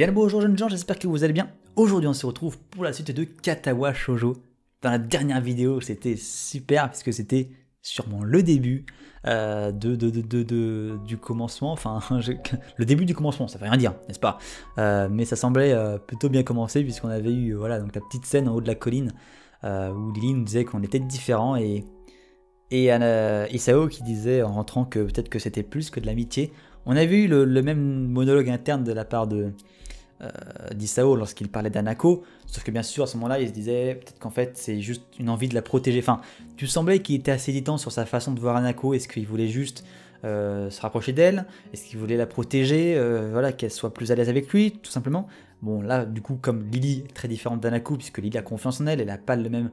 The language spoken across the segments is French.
Bien bonjour jeunes gens, j'espère que vous allez bien. Aujourd'hui on se retrouve pour la suite de Katawa Shoujo. Dans la dernière vidéo c'était super puisque c'était sûrement le début euh, du commencement, enfin le début du commencement, ça veut rien dire, n'est-ce pas? Euh, Mais ça semblait euh, plutôt bien commencer puisqu'on avait eu voilà la petite scène en haut de la colline où Lily nous disait qu'on était différents et et Isao qui disait en rentrant que peut-être que c'était plus que de l'amitié. On avait eu le, même monologue interne de la part de, euh, d'Isao lorsqu'il parlait d'Anako, sauf que bien sûr à ce moment-là il se disait peut-être qu'en fait c'est juste une envie de la protéger. Enfin, tu semblais qu'il était assez hésitant sur sa façon de voir Anako, est-ce qu'il voulait juste euh, se rapprocher d'elle, est-ce qu'il voulait la protéger, euh, voilà, qu'elle soit plus à l'aise avec lui, tout simplement. Bon là du coup comme Lily est très différente d'Anako, puisque Lily a confiance en elle, elle n'a pas le même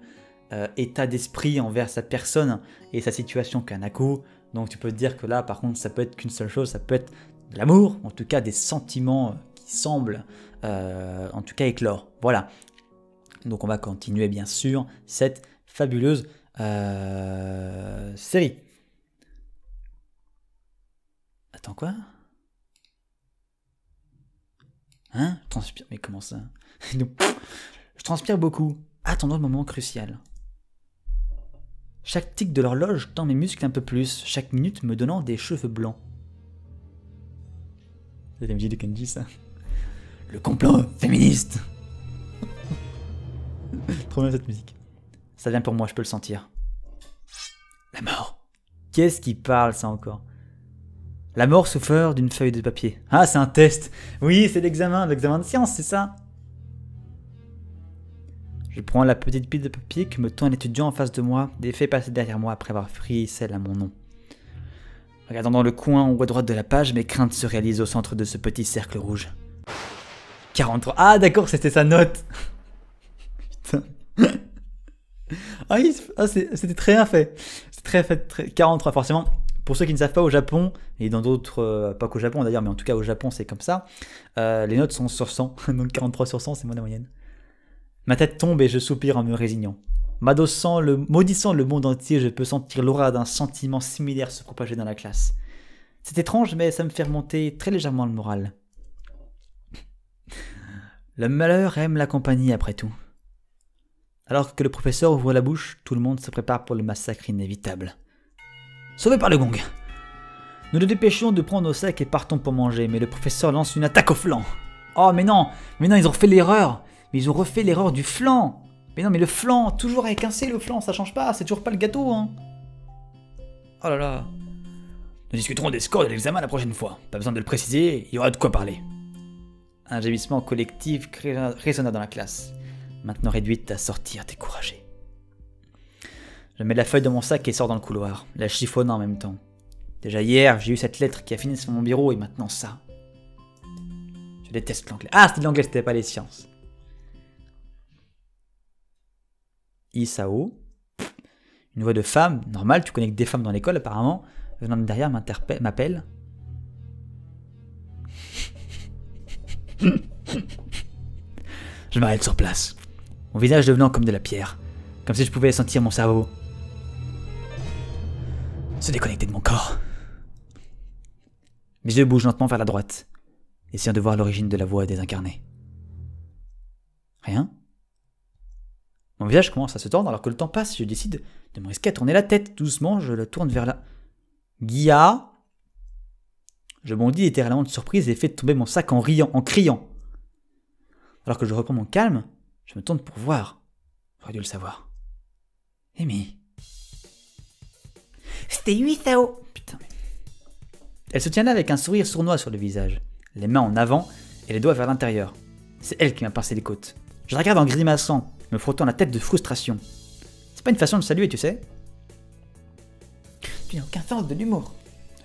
état d'esprit envers sa personne et sa situation qu'Anako, donc tu peux te dire que là par contre ça peut être qu'une seule chose, ça peut être de l'amour, en tout cas des sentiments semble euh, en tout cas éclore. Voilà. Donc on va continuer bien sûr cette fabuleuse euh, série. Attends quoi? Hein? Je transpire. Mais comment ça? Je transpire beaucoup. Attendons le moment crucial. Chaque tic de l'horloge tend mes muscles un peu plus, chaque minute me donnant des cheveux blancs. C'est la musique de Kenji ça le complot féministe. Trop bien cette musique. Ça vient pour moi, je peux le sentir. La mort. Qu'est-ce qui parle ça encore? La mort souffre d'une feuille de papier. Ah, c'est un test. Oui, c'est l'examen, l'examen de science, c'est ça. Je prends la petite pile de papier que me tend l'étudiant en face de moi et fait passer derrière moi après avoir pris celle à mon nom. Regardant dans le coin en haut à droite de la page, mes craintes se réalisent au centre de ce petit cercle rouge. 43. Ah, d'accord, c'était sa note. Putain. ah, ah c'était très bien fait. C'est très fait. 43, forcément. Pour ceux qui ne savent pas, au Japon, et dans d'autres, euh, pas qu'au Japon d'ailleurs, mais en tout cas au Japon, c'est comme ça, euh, les notes sont sur 100. Donc 43 sur 100, c'est moi la moyenne. Ma tête tombe et je soupire en me résignant. M'adossant le, maudissant le monde entier, je peux sentir l'aura d'un sentiment similaire se propager dans la classe. C'est étrange, mais ça me fait remonter très légèrement le moral. Le malheur aime la compagnie après tout. Alors que le professeur ouvre la bouche, tout le monde se prépare pour le massacre inévitable. Sauvé par le gong Nous nous dépêchons de prendre nos sacs et partons pour manger, mais le professeur lance une attaque au flanc. Oh mais non Mais non, ils ont refait l'erreur Mais ils ont refait l'erreur du flanc Mais non, mais le flanc, toujours avec un C le flanc, ça change pas, c'est toujours pas le gâteau, hein Oh là là Nous discuterons des scores de l'examen la prochaine fois. Pas besoin de le préciser, il y aura de quoi parler. Un gémissement collectif résonna dans la classe, maintenant réduite à sortir découragée. Je mets la feuille dans mon sac et sors dans le couloir, la chiffonnant en même temps. Déjà hier, j'ai eu cette lettre qui a fini sur mon bureau et maintenant ça. Je déteste l'anglais. Ah, c'était l'anglais, c'était pas les sciences. Isao. Une voix de femme, normal, tu connais que des femmes dans l'école apparemment, venant de derrière m'appelle. je m'arrête sur place, mon visage devenant comme de la pierre, comme si je pouvais sentir mon cerveau se déconnecter de mon corps. Mes yeux bougent lentement vers la droite, essayant de voir l'origine de la voix désincarnée. Rien Mon visage commence à se tordre alors que le temps passe, je décide de me risquer à tourner la tête. Doucement, je le tourne vers la... Guilla je bondis littéralement de surprise et fais tomber mon sac en riant, en criant. Alors que je reprends mon calme, je me tourne pour voir. J'aurais dû le savoir. Amy. C'était lui, Sao Putain. Elle se tient là avec un sourire sournois sur le visage, les mains en avant et les doigts vers l'intérieur. C'est elle qui m'a pincé les côtes. Je la regarde en grimaçant, me frottant la tête de frustration. C'est pas une façon de saluer, tu sais. Tu n'as aucun sens de l'humour.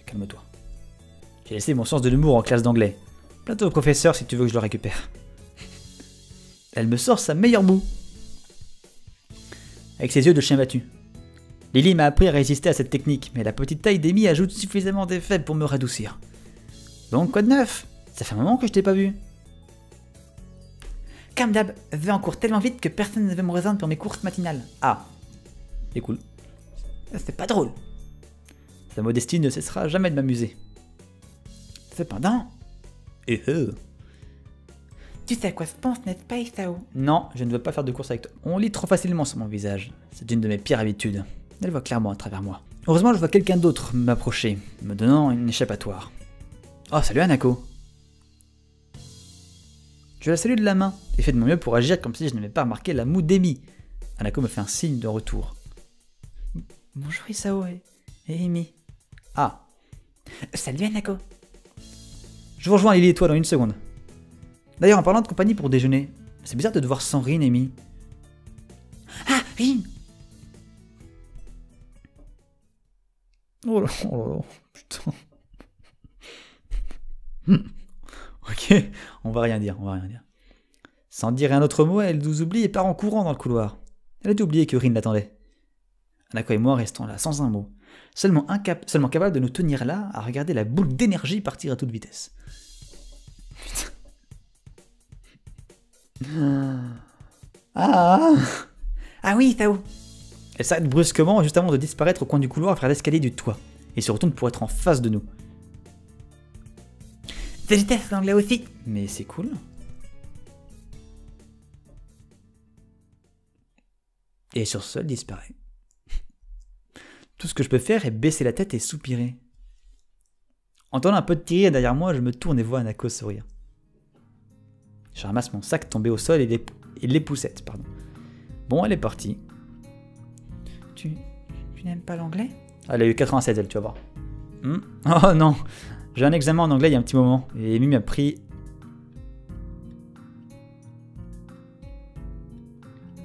Calme-toi. J'ai laissé mon sens de l'humour en classe d'anglais. Plateau au professeur si tu veux que je le récupère. Elle me sort sa meilleure boue. Avec ses yeux de chien battu. Lily m'a appris à résister à cette technique, mais la petite taille d'Amy ajoute suffisamment d'effet pour me radoucir. Donc quoi de neuf? Ça fait un moment que je t'ai pas vu. Comme d'hab, vais en cours tellement vite que personne ne veut me rejoindre pour mes courses matinales. Ah. C'est cool. C'est pas drôle. Sa modestie ne cessera jamais de m'amuser. Cependant, et euh, Tu sais à quoi se pense, n'est-ce pas, Isao? Non, je ne veux pas faire de course avec toi. On lit trop facilement sur mon visage. C'est une de mes pires habitudes. Elle voit clairement à travers moi. Heureusement, je vois quelqu'un d'autre m'approcher, me donnant une échappatoire. Oh, salut Anako Je la salue de la main et fais de mon mieux pour agir comme si je n'avais pas remarqué la moue d'Amy. Anako me fait un signe de retour. Bonjour Isao et, et Amy. Ah, Salut Anako. Je vous rejoins Lily et toi dans une seconde. D'ailleurs, en parlant de compagnie pour déjeuner, c'est bizarre de te voir sans Rin, Amy. Ah, Rin Oh là, oh là là, putain. ok, on va rien dire, on va rien dire. Sans dire un autre mot, elle nous oublie et part en courant dans le couloir. Elle a dû oublier que Rin l'attendait. Anako et moi restons là sans un mot, seulement, incap seulement capables de nous tenir là à regarder la boule d'énergie partir à toute vitesse. Putain. Ah Ah oui, Isao. Elle s'arrête brusquement juste avant de disparaître au coin du couloir vers l'escalier du toit, et se retourne pour être en face de nous. L'anglais aussi. Mais c'est cool. Et sur ce, elle disparaît. Tout ce que je peux faire est baisser la tête et soupirer. Entendant un peu de tirer derrière moi, je me tourne et vois Anako sourire. Je ramasse mon sac tombé au sol et les, et les poussettes, pardon. Bon, elle est partie. Tu, tu n'aimes pas l'anglais? Elle a eu 87, elle, tu vas voir. Hmm? Oh non J'ai un examen en anglais il y a un petit moment, et Amy m'a pris...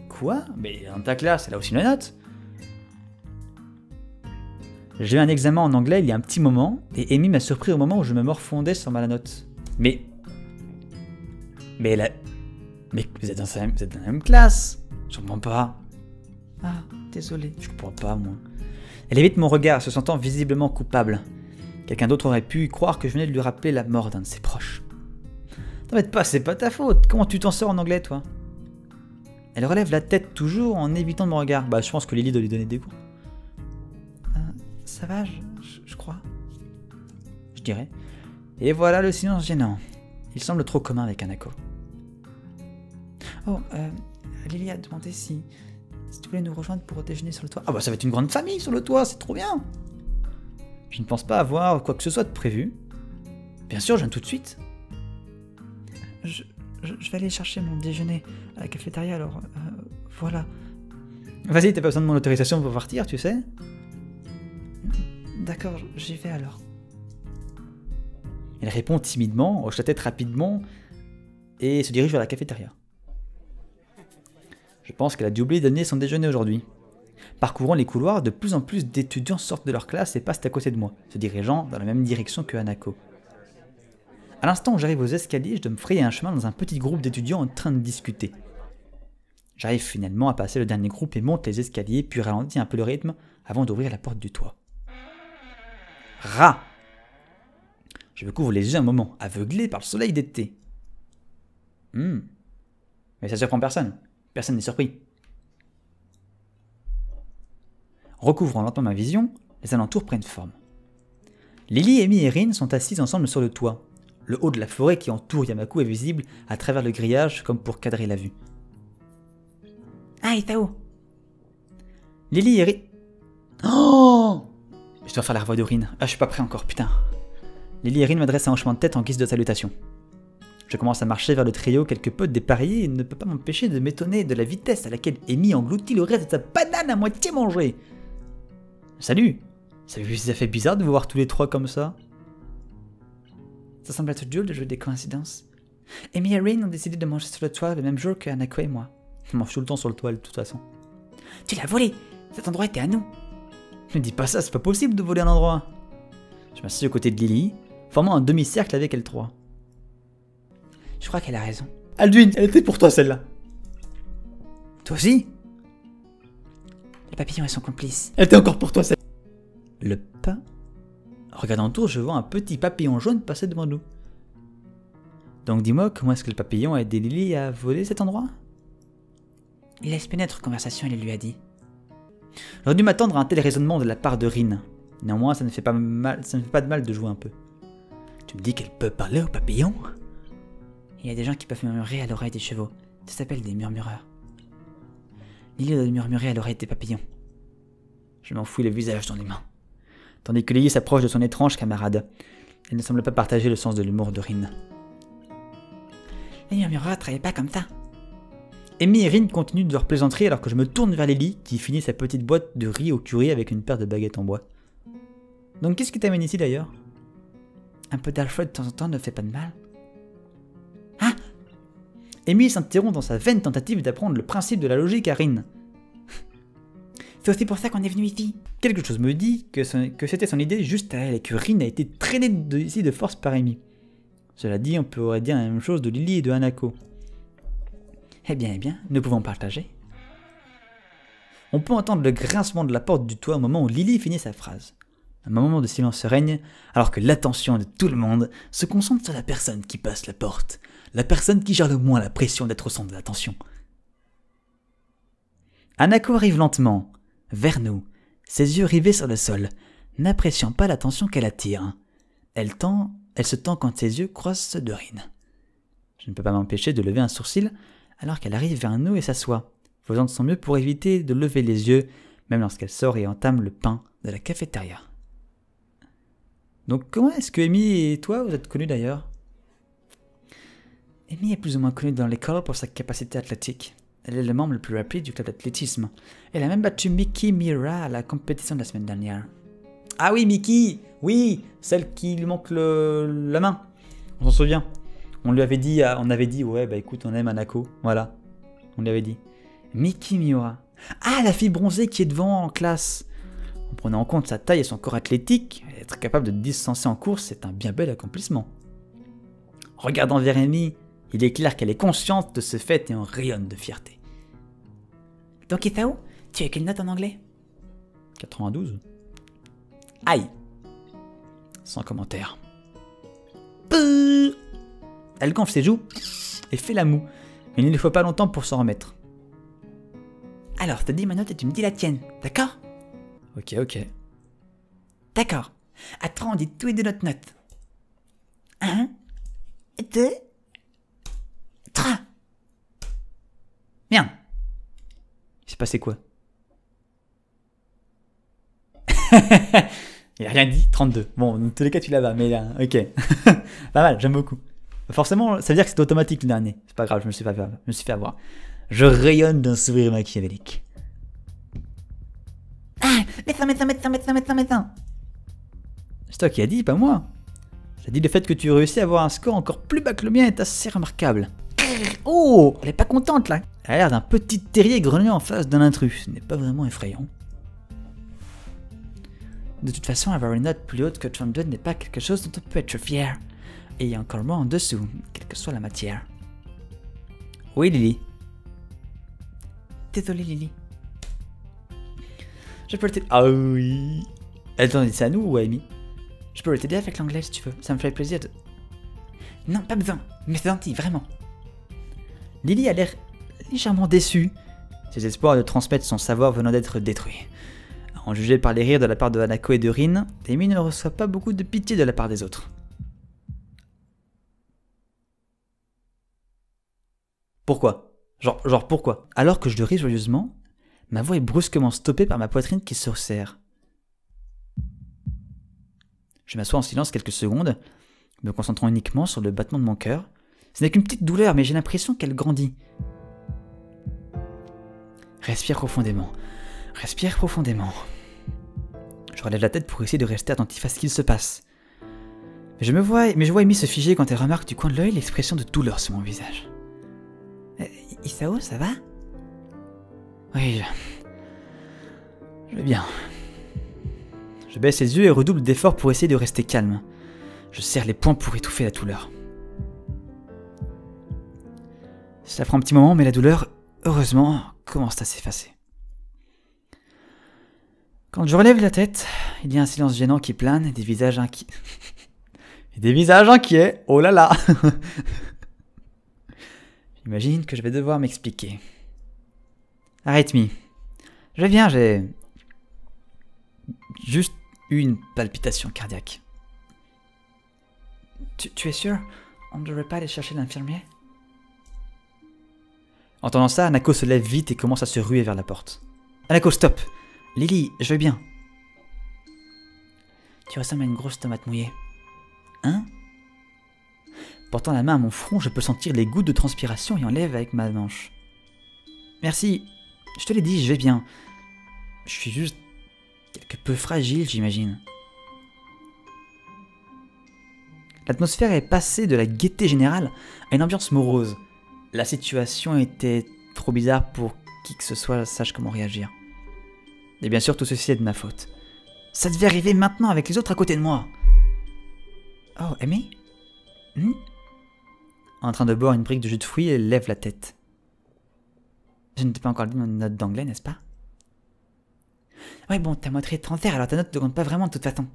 Quoi? Mais dans ta classe, elle a aussi une note J'ai eu un examen en anglais il y a un petit moment, et Amy m'a surpris au moment où je me morfondais sur ma note. Mais... Mais elle a... Mais vous êtes dans la même, vous êtes dans la même classe Je comprends pas. Ah, désolé. Je comprends pas, moi. Elle évite mon regard, se sentant visiblement coupable. Quelqu'un d'autre aurait pu croire que je venais de lui rappeler la mort d'un de ses proches. T'embête pas, c'est pas ta faute. Comment tu t'en sors en anglais, toi? Elle relève la tête toujours en évitant mon regard. Bah, je pense que Lily doit lui donner des cours. Ça va, je, je- je crois. Je dirais. Et voilà le silence gênant. Il semble trop commun avec Anako. Oh, euh, Lily a demandé si, si tu voulais nous rejoindre pour déjeuner sur le toit. Ah bah ça va être une grande famille sur le toit, c'est trop bien Je ne pense pas avoir quoi que ce soit de prévu. Bien sûr, je viens tout de suite. Je, je, je vais aller chercher mon déjeuner à la cafétéria, alors euh, voilà. Vas-y, t'as pas besoin de mon autorisation pour partir, tu sais D'accord, j'y vais alors. Elle répond timidement, hoche la tête rapidement et se dirige vers la cafétéria. Je pense qu'elle a dû oublier d'amener son déjeuner aujourd'hui. Parcourant les couloirs, de plus en plus d'étudiants sortent de leur classe et passent à côté de moi, se dirigeant dans la même direction que Hanako. À l'instant où j'arrive aux escaliers, je dois me frayer un chemin dans un petit groupe d'étudiants en train de discuter. J'arrive finalement à passer le dernier groupe et monte les escaliers, puis ralentis un peu le rythme avant d'ouvrir la porte du toit. Rat Je me couvre les yeux un moment, aveuglé par le soleil d'été. Hmm. Mais ça surprend personne. Personne n'est surpris. Recouvrant lentement ma vision, les alentours prennent forme. Lily, Amy et Rin sont assises ensemble sur le toit. Le haut de la forêt qui entoure Yamaku est visible à travers le grillage comme pour cadrer la vue. Ah, Isao Lily et Rin... Oh Je dois faire la voix de Rin. Ah, je suis pas prêt encore, putain. Lily et Rin m'adressent un hochement de tête en guise de salutation. Je commence à marcher vers le trio quelque peu dépareillé et ne peux pas m'empêcher de m'étonner de la vitesse à laquelle Amy engloutit le reste de sa banane à moitié mangée. Salut ça fait, bizarre de vous voir tous les trois comme ça? Ça semble être dur de jouer des coïncidences. Amy et Rin ont décidé de manger sur le toit le même jour que Anako et moi. On mange tout le temps sur le toit de toute façon. Tu l'as volé Cet endroit était à nous Ne dis pas ça, c'est pas possible de voler un endroit. Je m'assieds aux côtés de Lily, formant un demi-cercle avec elle trois. Je crois qu'elle a raison. Alduin, elle était pour toi celle-là. Toi aussi? Les papillons et son complice. Elle était encore pour toi celle Le pas Regardant autour, je vois un petit papillon jaune passer devant nous. Donc dis-moi, comment est-ce que le papillon a aidé Lily à voler cet endroit? Il a espionné notre conversation et le lui a dit. J'aurais dû m'attendre à un tel raisonnement de la part de Rin. Néanmoins, ça ne fait pas mal, ça ne fait pas de mal de jouer un peu. Tu me dis qu'elle peut parler au papillon? Il y a des gens qui peuvent murmurer à l'oreille des chevaux. Ça s'appelle des murmureurs. Lily doit murmurer à l'oreille des papillons. Je m'enfouis le visage dans les mains. Tandis que Lily s'approche de son étrange camarade. Elle ne semble pas partager le sens de l'humour de Rin. Les murmureurs travaillent pas comme ça. Amy et Rin continuent de leur plaisanterie alors que je me tourne vers Lily qui finit sa petite boîte de riz au curry avec une paire de baguettes en bois. Donc qu'est-ce qui t'amène ici d'ailleurs? Un peu d'alfred de temps en temps ne fait pas de mal. Ah Amy s'interrompt dans sa vaine tentative d'apprendre le principe de la logique à Rin. C'est aussi pour ça qu'on est venu ici. Quelque chose me dit que, c'était son idée juste à elle et que Rin a été traînée ici de force par Amy. Cela dit, on pourrait dire la même chose de Lily et de Hanako. Eh bien, eh bien, nous pouvons partager. On peut entendre le grincement de la porte du toit au moment où Lily finit sa phrase. Un moment de silence règne, alors que l'attention de tout le monde se concentre sur la personne qui passe la porte, la personne qui gère le moins la pression d'être au centre de l'attention. Anako arrive lentement, vers nous, ses yeux rivés sur le sol, n'appréciant pas l'attention qu'elle attire. Elle tend, elle se tend quand ses yeux croisent ceux de Rin. Je ne peux pas m'empêcher de lever un sourcil alors qu'elle arrive vers nous et s'assoit, faisant de son mieux pour éviter de lever les yeux, même lorsqu'elle sort et entame le pain de la cafétéria. Donc comment est-ce que Amy et toi vous êtes connus d'ailleurs? Amy est plus ou moins connue dans l'école pour sa capacité athlétique. Elle est le membre le plus rapide du club d'athlétisme. Elle a même battu Mickey Mira à la compétition de la semaine dernière. Ah oui, Mickey Oui, celle qui lui manque le, la main. On s'en souvient. On lui avait dit, on avait dit, ouais, bah écoute, on aime Anako. Voilà. On lui avait dit. Mickey Miura. Ah, la fille bronzée qui est devant en classe. En prenant en compte sa taille et son corps athlétique, être capable de distancer en course, c'est un bien bel accomplissement. Regardant vers il est clair qu'elle est consciente de ce fait et en rayonne de fierté. Donc Isao, tu as quelle note en anglais? 92 Aïe Sans commentaire. Elle gonfle ses joues et fait la moue. Mais il ne faut pas longtemps pour s'en remettre. Alors, te dis ma note et tu me dis la tienne, d'accord? Ok, ok. D'accord. À trois, on dit tous les deux notre note. Un, deux, trois. Bien. Il s'est passé quoi? Il a rien dit, 32. Bon, dans tous les cas, tu l'as mais là, ok. pas mal, j'aime beaucoup. Forcément, ça veut dire que c'est automatique le dernier. C'est pas grave, je me suis, pas, je me suis fait avoir. Je rayonne d'un sourire machiavélique. Ah, médecin, médecin, médecin, médecin, médecin, médecin. C'est toi qui as dit, pas moi. J'ai dit le fait que tu réussis à avoir un score encore plus bas que le mien est assez remarquable. Oh Elle est pas contente là. Elle a l'air d'un petit terrier grognon en face d'un intrus. Ce n'est pas vraiment effrayant. De toute façon, avoir une note plus haute que 32 n'est pas quelque chose dont on peut être fier. Et encore moins en dessous, quelle que soit la matière. Oui, Lily. Désolé, Lily. Je peux t'aider. Ah oui. Dit ça à nous ou à Amy Je peux t'aider avec l'anglais si tu veux, ça me ferait plaisir de. Non, pas besoin, mais c'est gentil, vraiment. Lily a l'air légèrement déçue. Ses espoirs de transmettre son savoir venant d'être détruits. En juger par les rires de la part de Hanako et de Rin, Amy ne reçoit pas beaucoup de pitié de la part des autres. Pourquoi? Genre, genre pourquoi? Alors que je le ris joyeusement, ma voix est brusquement stoppée par ma poitrine qui se resserre. Je m'assois en silence quelques secondes, me concentrant uniquement sur le battement de mon cœur. Ce n'est qu'une petite douleur, mais j'ai l'impression qu'elle grandit. Respire profondément. Respire profondément. Je relève la tête pour essayer de rester attentif à ce qu'il se passe. Mais je vois, mais je vois Amy se figer quand elle remarque du coin de l'œil l'expression de douleur sur mon visage. Euh, Isao, ça va? Oui, je... je vais bien. Je baisse les yeux et redouble d'efforts pour essayer de rester calme. Je serre les poings pour étouffer la douleur. Ça prend un petit moment, mais la douleur, heureusement, commence à s'effacer. Quand je relève la tête, il y a un silence gênant qui plane et des visages inquiets. et des visages inquiets, oh là là J'imagine que je vais devoir m'expliquer. Arrête, me Je viens, j'ai. Juste une palpitation cardiaque. Tu, tu es sûr? On ne devrait pas aller chercher l'infirmier Entendant ça, Anako se lève vite et commence à se ruer vers la porte. Anako, stop Lily, je vais bien. Tu ressembles à une grosse tomate mouillée. Hein? Portant la main à mon front, je peux sentir les gouttes de transpiration et enlève avec ma manche. Merci, je te l'ai dit, je vais bien. Je suis juste quelque peu fragile, j'imagine. L'atmosphère est passée de la gaieté générale à une ambiance morose. La situation était trop bizarre pour qui que ce soit sache comment réagir. Et bien sûr, tout ceci est de ma faute. Ça devait arriver maintenant avec les autres à côté de moi. Oh, Amy? Hmm? En train de boire une brique de jus de fruits, elle lève la tête. Je ne t'ai pas encore dit mon note d'anglais, n'est-ce pas? Ouais, bon, t'as montré étrangère, alors ta note ne compte pas vraiment de toute façon.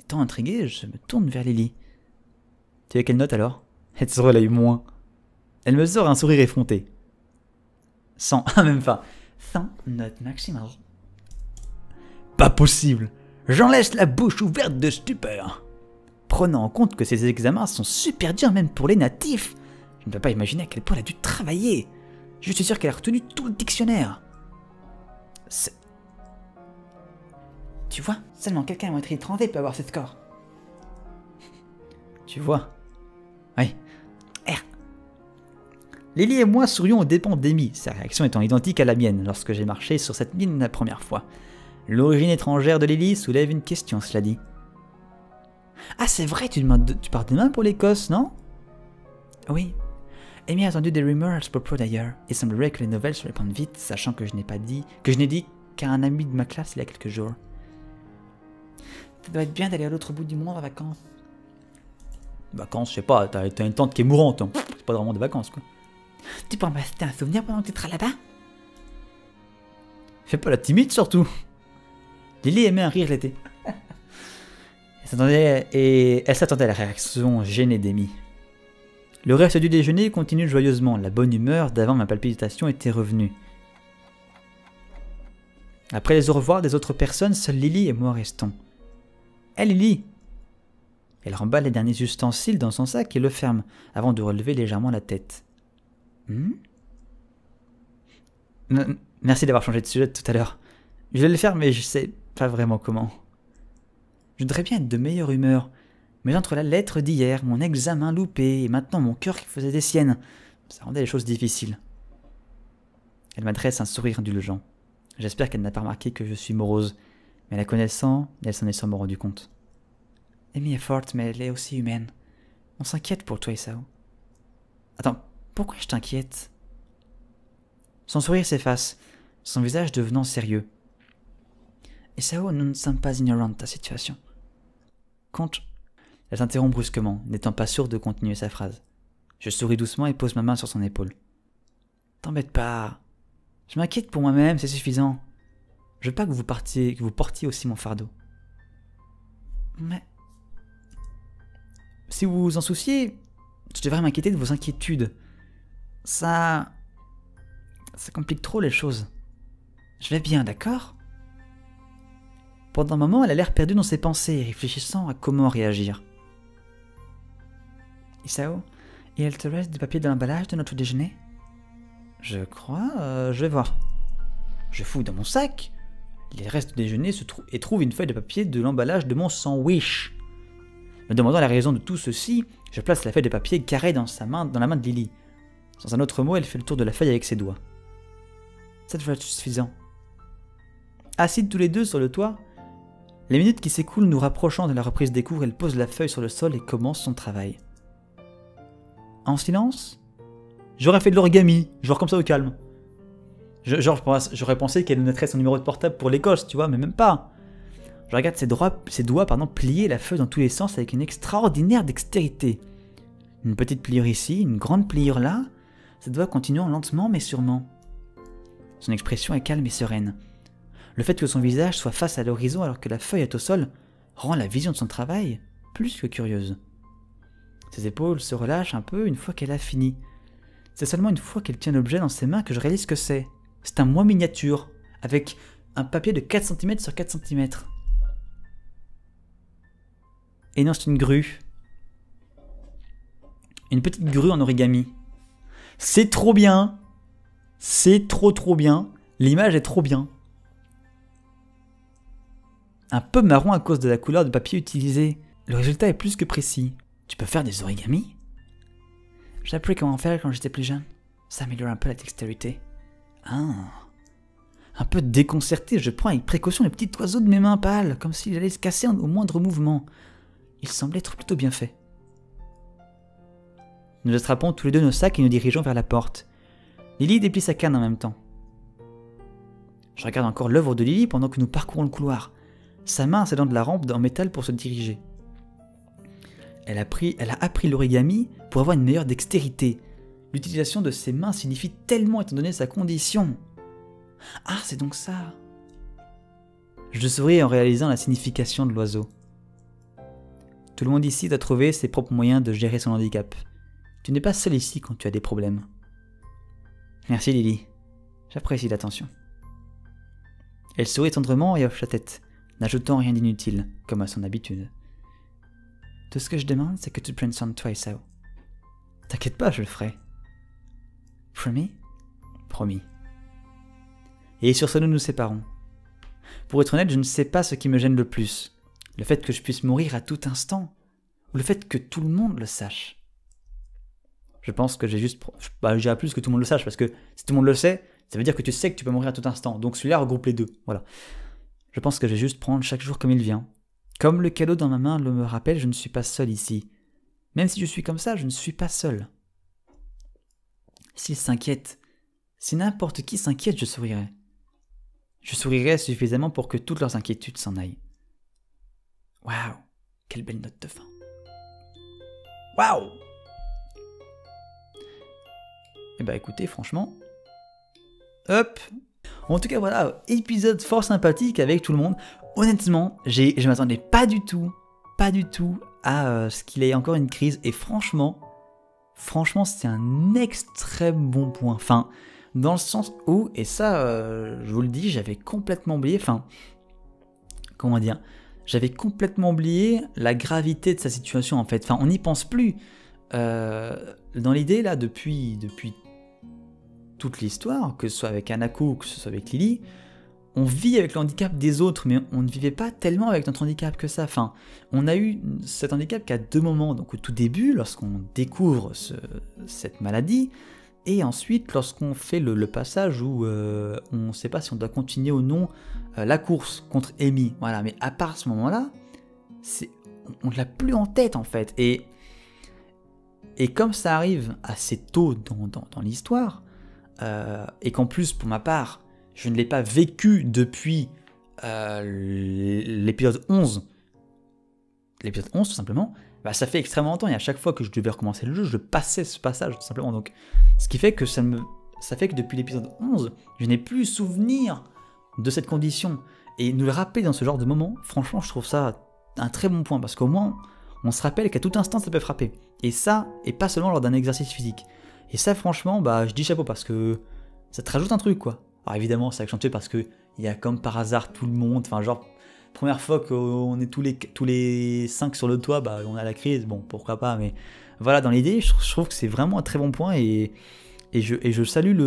Étant intrigué, je me tourne vers Lily. Tu as quelle note alors? Elle se relève moins. Elle me sort un sourire effronté. 100, ah même pas. 100 note maximale. Pas possible J'en laisse la bouche ouverte de stupeur. Prenant en compte que ces examens sont super durs même pour les natifs, je ne peux pas imaginer à quel point elle a dû travailler. Je suis sûr qu'elle a retenu tout le dictionnaire. Tu vois, seulement quelqu'un à moitié étranger peut avoir ce score. Tu vois Oui. R. Lily et moi sourions aux dépens d'Amy, sa réaction étant identique à la mienne lorsque j'ai marché sur cette mine la première fois. L'origine étrangère de Lily soulève une question, cela dit. Ah, c'est vrai, tu, demandes, demain pour l'Écosse, non? Oui. Amy a entendu des rumeurs à ce propos d'ailleurs. Il semblerait que les nouvelles se répandent vite, sachant que je n'ai pas dit, que je n'ai dit qu'à un ami de ma classe il y a quelques jours. Ça doit être bien d'aller à l'autre bout du monde en vacances. Vacances, je sais pas, t'as une tante qui est mourante, hein. c'est pas vraiment des vacances quoi. Tu peux passer un souvenir pendant que tu seras là-bas? Fais pas la timide surtout. Lily aimait un rire l'été. Elle s'attendait à la réaction gênée d'Amy. Le reste du déjeuner continue joyeusement. La bonne humeur d'avant ma palpitation était revenue. Après les au revoir des autres personnes, seule Lily et moi restons. Hé Lily Elle remballe les derniers ustensiles dans son sac et le ferme, avant de relever légèrement la tête. Hmm? Merci d'avoir changé de sujet tout à l'heure. Je vais le faire, mais je sais pas vraiment comment. Je voudrais bien être de meilleure humeur, mais entre la lettre d'hier, mon examen loupé et maintenant mon cœur qui faisait des siennes, ça rendait les choses difficiles. Elle m'adresse un sourire indulgent. J'espère qu'elle n'a pas remarqué que je suis morose, mais la connaissant, elle s'en est sûrement rendu compte. Amy est forte, mais elle est aussi humaine. On s'inquiète pour toi, Isao. Attends, pourquoi je t'inquiète? Son sourire s'efface, son visage devenant sérieux. Isao, nous ne sommes pas ignorants de ta situation. Compte. Elle s'interrompt brusquement, n'étant pas sûre de continuer sa phrase. Je souris doucement et pose ma main sur son épaule. T'embête pas. Je m'inquiète pour moi-même, c'est suffisant. Je veux pas que vous partiez, que vous portiez aussi mon fardeau. Mais. Si vous vous en souciez, je devrais m'inquiéter de vos inquiétudes. Ça. Ça complique trop les choses. Je vais bien, d'accord? Pendant un moment, elle a l'air perdue dans ses pensées, réfléchissant à comment réagir. Isao, et elle te reste du papier de l'emballage de notre déjeuner? Je crois, euh, je vais voir. Je fouille dans mon sac. Les restes du déjeuner se et trouve une feuille de papier de l'emballage de mon sandwich. Me demandant la raison de tout ceci, je place la feuille de papier carrée dans la main de Lily. Sans un autre mot, elle fait le tour de la feuille avec ses doigts. Ça devrait être suffisant? Assis tous les deux sur le toit, les minutes qui s'écoulent nous rapprochant de la reprise des cours, elle pose la feuille sur le sol et commence son travail. En silence J'aurais fait de l'origami, genre comme ça au calme. genre, j'aurais pensé qu'elle noterait son numéro de portable pour l'Écosse, tu vois, mais même pas. Je regarde ses, doigts, ses doigts pardon, plier la feuille dans tous les sens avec une extraordinaire dextérité. Une petite pliure ici, une grande pliure là, ses doigts continuant lentement mais sûrement. Son expression est calme et sereine. Le fait que son visage soit face à l'horizon alors que la feuille est au sol rend la vision de son travail plus que curieuse. Ses épaules se relâchent un peu une fois qu'elle a fini. C'est seulement une fois qu'elle tient l'objet dans ses mains que je réalise que c'est. C'est un moi miniature, avec un papier de 4 cm sur 4 cm. Et non, c'est une grue. Une petite grue en origami. C'est trop bien C'est trop trop bien. L'image est trop bien. Un peu marron à cause de la couleur du papier utilisé. Le résultat est plus que précis. Tu peux faire des origamis? J'ai appris comment faire quand j'étais plus jeune. Ça améliore un peu la dextérité. Ah. Un peu déconcerté, je prends avec précaution les petits oiseaux de mes mains pâles, comme s'ils allaient se casser au moindre mouvement. Il semblait être plutôt bien fait. Nous attrapons tous les deux nos sacs et nous dirigeons vers la porte. Lily déplie sa canne en même temps. Je regarde encore l'œuvre de Lily pendant que nous parcourons le couloir. Sa main s'aidant de la rampe en métal pour se diriger. Elle a, elle a appris l'origami pour avoir une meilleure dextérité. L'utilisation de ses mains signifie tellement étant donné sa condition. Ah, c'est donc ça. Je souris en réalisant la signification de l'oiseau. Tout le monde ici doit trouver ses propres moyens de gérer son handicap. Tu n'es pas seul ici quand tu as des problèmes. Merci Lily. J'apprécie l'attention. Elle sourit tendrement et hoche la tête, n'ajoutant rien d'inutile, comme à son habitude. Tout ce que je demande, c'est que tu prennes soin de toi, Isao. T'inquiète pas, je le ferai. Promis? Promis. Et sur ce, nous nous séparons. Pour être honnête, je ne sais pas ce qui me gêne le plus. Le fait que je puisse mourir à tout instant, ou le fait que tout le monde le sache. Je pense que j'ai juste. Bah, j'ai plus que tout le monde le sache, parce que si tout le monde le sait, ça veut dire que tu sais que tu peux mourir à tout instant. Donc celui-là regroupe les deux. Voilà. Je pense que je vais juste prendre chaque jour comme il vient. Comme le cadeau dans ma main le me rappelle, je ne suis pas seul ici. Même si je suis comme ça, je ne suis pas seul. S'ils s'inquiètent, si n'importe qui s'inquiète, je sourirai. Je sourirai suffisamment pour que toutes leurs inquiétudes s'en aillent. Waouh, quelle belle note de fin. Waouh Eh bah écoutez, franchement, hop. En tout cas, voilà, épisode fort sympathique avec tout le monde. Honnêtement, je ne m'attendais pas du tout, pas du tout à euh, ce qu'il ait encore une crise. Et franchement, franchement, c'est un extrêmement bon point. Enfin, dans le sens où, et ça, euh, je vous le dis, j'avais complètement oublié, enfin, comment dire, j'avais complètement oublié la gravité de sa situation en fait. Enfin, on n'y pense plus. Euh, dans l'idée, là, depuis, depuis toute l'histoire, que ce soit avec Anako ou que ce soit avec Lily, on vit avec le handicap des autres, mais on ne vivait pas tellement avec notre handicap que ça. Enfin, on a eu cet handicap qu'à deux moments. Donc au tout début, lorsqu'on découvre cette maladie, et ensuite lorsqu'on fait le, passage où euh, on ne sait pas si on doit continuer ou non euh, la course contre Amy. Voilà, mais à part ce moment-là, on ne l'a plus en tête en fait. Et, et comme ça arrive assez tôt dans, l'histoire, euh, et qu'en plus pour ma part, je ne l'ai pas vécu depuis euh, l'épisode 11, l'épisode 11 tout simplement, bah, ça fait extrêmement longtemps et à chaque fois que je devais recommencer le jeu, je passais ce passage tout simplement. Donc, ce qui fait que ça me, ça fait que depuis l'épisode 11, je n'ai plus souvenir de cette condition. Et nous le rappeler dans ce genre de moment, franchement, je trouve ça un très bon point parce qu'au moins, on se rappelle qu'à tout instant, ça peut frapper. Et ça, et pas seulement lors d'un exercice physique. Et ça, franchement, bah, je dis chapeau parce que ça te rajoute un truc, quoi. Alors évidemment, c'est accentué parce que il y a comme par hasard tout le monde. Enfin, genre, première fois qu'on est tous les, tous les cinq sur le toit, bah, on a la crise. Bon, pourquoi pas, mais voilà, dans l'idée, je, trouve que c'est vraiment un très bon point et, et, je, et je salue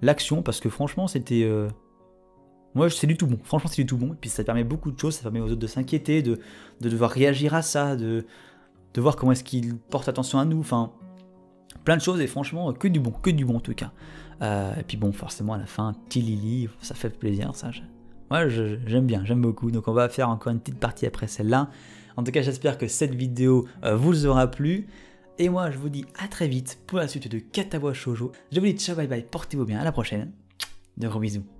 l'action parce que franchement, c'était. Euh, moi, c'est du tout bon. Franchement, c'est du tout bon. Et puis, ça permet beaucoup de choses. Ça permet aux autres de s'inquiéter, de, de devoir réagir à ça, de, de voir comment est-ce qu'ils portent attention à nous. Enfin, plein de choses et franchement, que du bon, que du bon en tout cas. Euh, et puis bon, forcément, à la fin, Tilili, ça fait plaisir, ça. Moi, j'aime bien, j'aime beaucoup. Donc, on va faire encore une petite partie après celle-là. En tout cas, j'espère que cette vidéo euh, vous aura plu. Et moi, je vous dis à très vite pour la suite de Katawa Shoujo. Je vous dis ciao, bye bye, portez-vous bien, à la prochaine. De gros bisous.